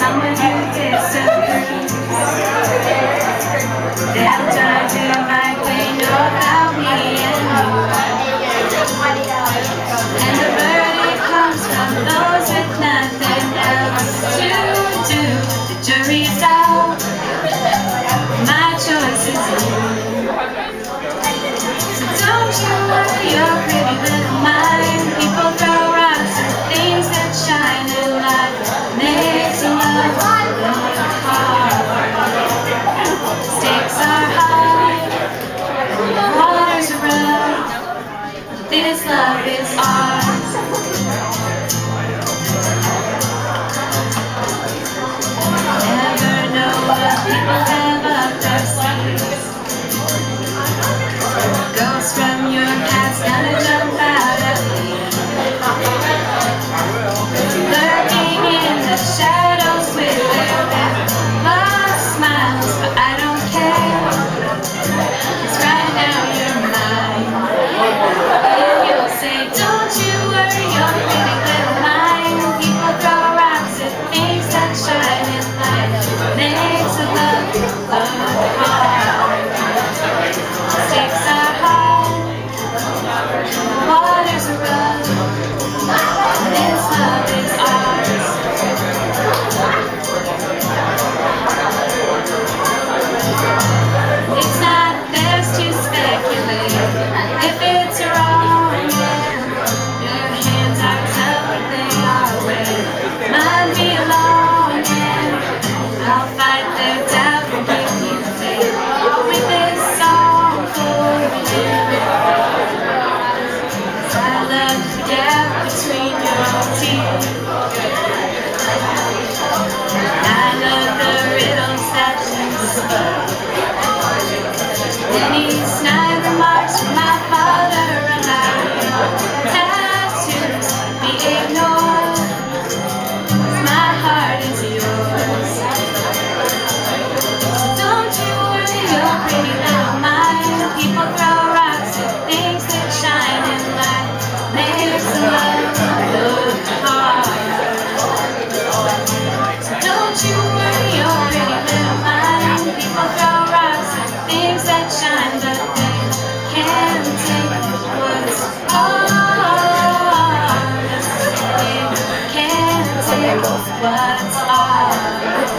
someone who disagrees. They'll judge you like they know me and you. And the verdict comes from those with nothing else to do. The jury's out. Snide remarks my father about your tattoos be ignored. my heart is yours. Don't you worry your pretty little mind. People throw rocks things shine in light. Makes don't you worry pretty little mind. People throw what's ours.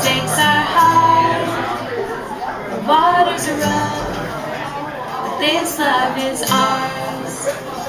Stakes are high, the waters are rough, but this love is ours.